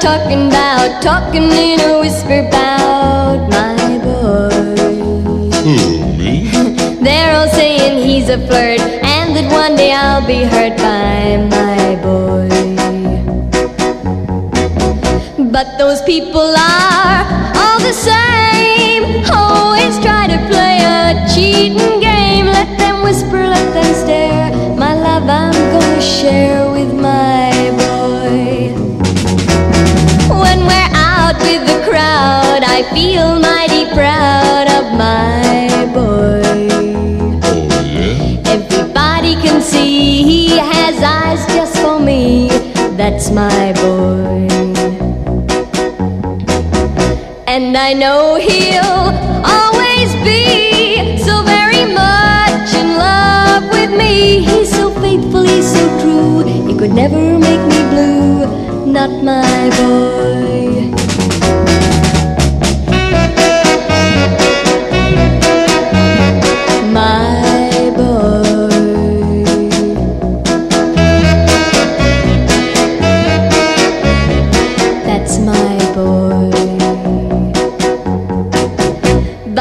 talking about, talking in a whisper about my boy. Who, me? They're all saying he's a flirt, and that one day I'll be hurt by my boy. But those people are all the same, always That's my boy. And I know he'll always be so very much in love with me. He's so faithful, he's so true. He could never make me blue. Not my boy.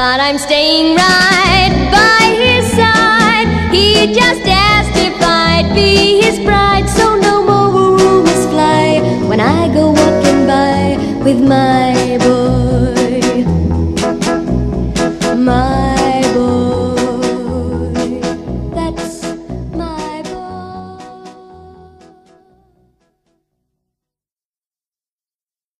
But I'm staying right by his side. He just asked if I'd be his bride, so no more rumors fly when I go walking by with my boy.